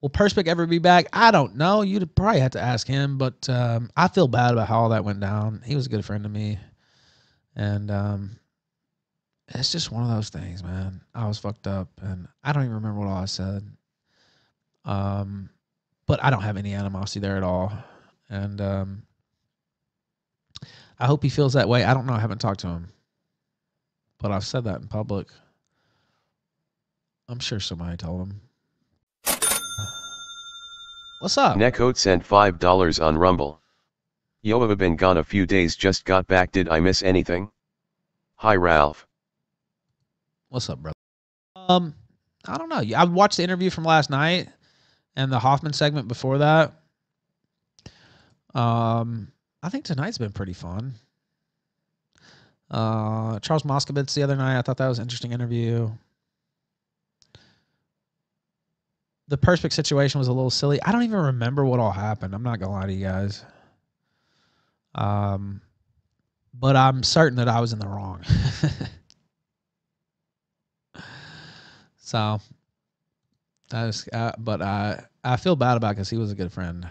will Perspic ever be back? I don't know. You'd probably have to ask him, but um, I feel bad about how all that went down. He was a good friend to me, and um, it's just one of those things, man. I was fucked up, and I don't even remember what all I said. Um, but I don't have any animosity there at all, and um, I hope he feels that way. I don't know. I haven't talked to him, but I've said that in public. I'm sure somebody told him. What's up? Necode sent $5 on Rumble. Yo, I've been gone a few days, just got back. Did I miss anything? Hi, Ralph. What's up, brother? Um, I don't know. I watched the interview from last night and the Hoffman segment before that. Um, I think tonight's been pretty fun. Uh, Charles Moscovitz the other night, I thought that was an interesting interview. The Perspic situation was a little silly. I don't even remember what all happened. I'm not gonna lie to you guys. Um, but I'm certain that I was in the wrong. so that was, uh, but I I feel bad about because he was a good friend,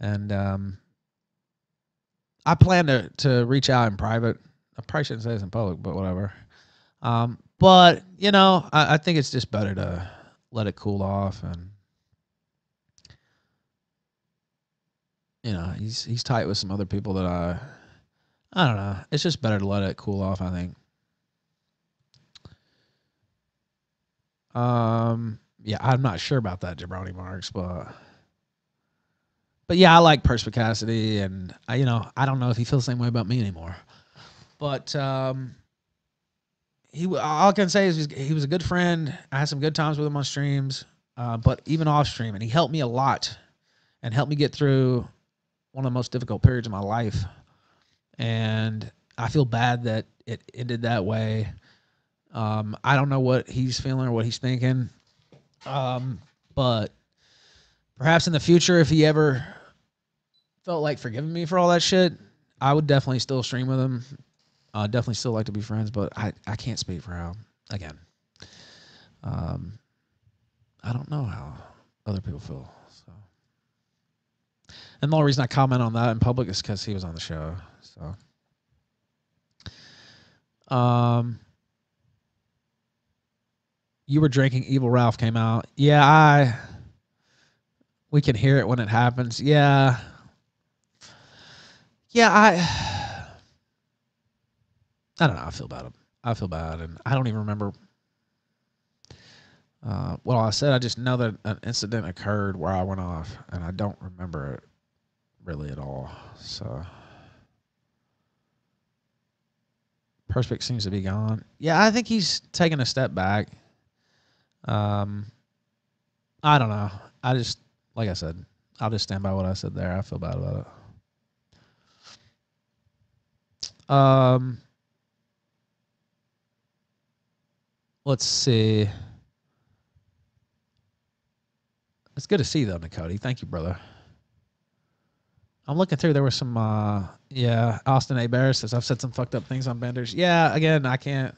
and um, I plan to to reach out in private. I probably shouldn't say this in public, but whatever. Um, but you know, I, I think it's just better to let it cool off and you know he's he's tight with some other people that I I don't know. It's just better to let it cool off. I think. Um. Yeah, I'm not sure about that, Jabroni Marks, but but yeah, I like perspicacity, and I, you know, I don't know if he feels the same way about me anymore. But um, he all I can say is he was a good friend. I had some good times with him on streams, uh, but even off stream, and he helped me a lot, and helped me get through one of the most difficult periods of my life. And I feel bad that it ended that way. Um, I don't know what he's feeling or what he's thinking, um, but perhaps in the future, if he ever felt like forgiving me for all that shit, I would definitely still stream with him. Uh, definitely still like to be friends, but I, I can't speak for how again. Um, I don't know how other people feel. So, and the only reason I comment on that in public is because he was on the show. So, um, you were drinking. Evil Ralph came out. Yeah, I. We can hear it when it happens. Yeah. Yeah, I. I don't know. I feel bad. I feel bad, and I don't even remember uh, well, I said I just know that an incident occurred where I went off, and I don't remember it really at all. So, Perspic seems to be gone. Yeah, I think he's taking a step back. Um, I don't know. I just, like I said, I'll just stand by what I said there. I feel bad about it. Um, let's see. It's good to see you though, Nicody. Thank you, brother. I'm looking through. There were some, uh, yeah. Austin A. Barris says I've said some fucked up things on Benders. Yeah, again, I can't.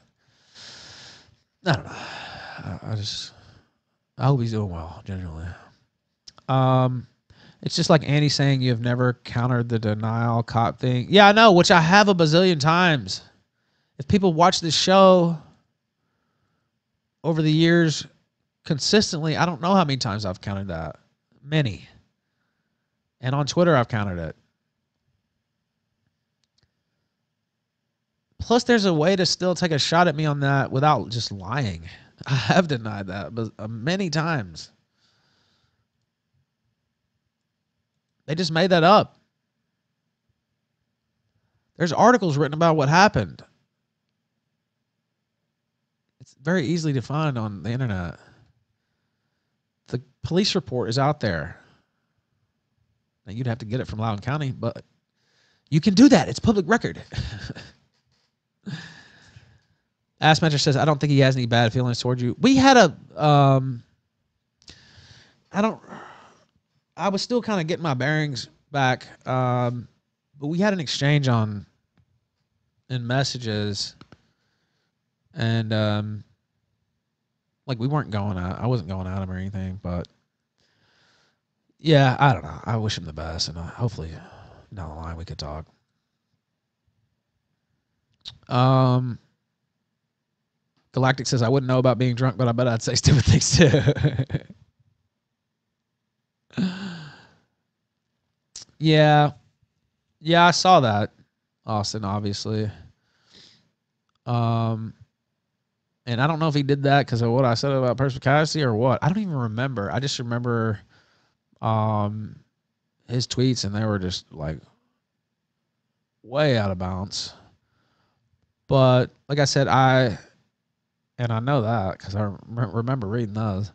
I don't know. I, I just, I hope he's doing well. generally. Um, it's just like Andy saying you have never countered the denial cop thing. Yeah, I know, which I have a bazillion times. If people watch this show over the years, consistently. I don't know how many times I've counted that. Many. And on Twitter, I've counted it. Plus, there's a way to still take a shot at me on that without just lying. I have denied that but uh, many times. They just made that up. There's articles written about what happened. It's very easily to find on the internet. The police report is out there. Now you'd have to get it from Loudoun County, but you can do that. It's public record. Ass Mentor says, I don't think he has any bad feelings towards you. We had a um I don't I was still kind of getting my bearings back. Um but we had an exchange on in messages and um like we weren't going out I wasn't going at him or anything, but yeah, I don't know. I wish him the best, and uh, hopefully down the line we could talk. Um, Galactic says I wouldn't know about being drunk, but I bet I'd say stupid things too. yeah, yeah, I saw that, Austin. Obviously, um, and I don't know if he did that because of what I said about perspicacity or what. I don't even remember. I just remember, um, his tweets, and they were just like way out of bounds. But like I said, I and I know that because I rem- remember reading those.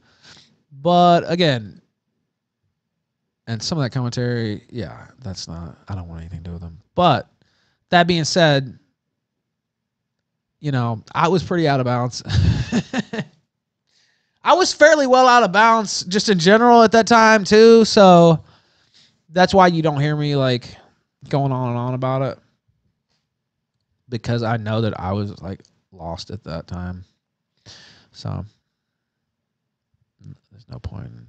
But again, and some of that commentary, yeah, that's not. I don't want anything to do with them. But that being said, you know, I was pretty out of bounds. I was fairly well out of bounds just in general at that time too. So that's why you don't hear me like going on and on about it because I know that I was like lost at that time. So there's no point in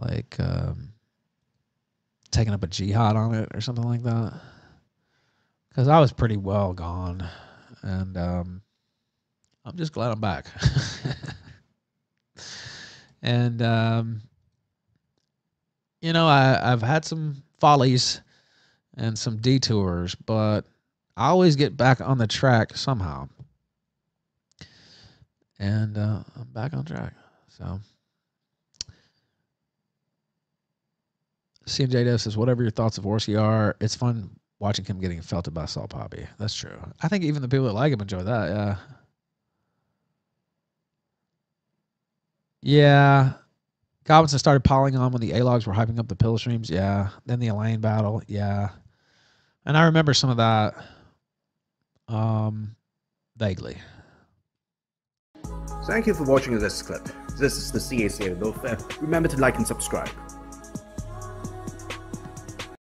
like um, taking up a jihad on it or something like that because I was pretty well gone, and um, I'm just glad I'm back. and um, you know, I, I've had some follies and some detours, but I always get back on the track somehow. And uh, I'm back on track. So, CMJ says, whatever your thoughts of Orsi are, it's fun watching him getting felted by Saul Poppy. That's true. I think even the people that like him enjoy that. Yeah. Yeah. Robinson started piling on when the A-logs were hyping up the pill streams. Yeah. Then the Elaine battle. Yeah. And I remember some of that um, vaguely. Thank you for watching this clip. This is the CACA Welfare. Remember to like and subscribe.